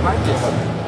hard is.